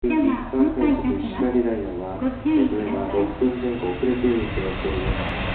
本線の石狩ダイヤは、現在は6分前後遅れているとなっております。